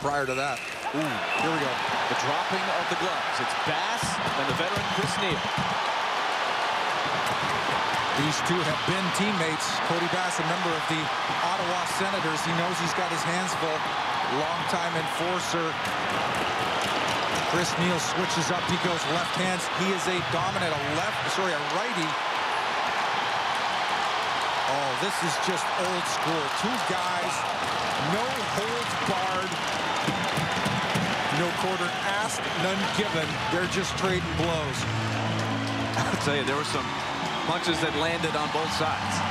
prior to that. Ooh, here we go. The dropping of the gloves. It's Bass and the veteran Chris Neil. These two have been teammates. Cody Bass, a member of the Ottawa Senators. He knows he's got his hands full. Longtime enforcer. Chris Neil switches up. He goes left hands. He is a dominant, a left, sorry, a righty. Oh, this is just old school. Two guys, No quarter asked, none given. They're just trading blows. I'll tell you, there were some punches that landed on both sides.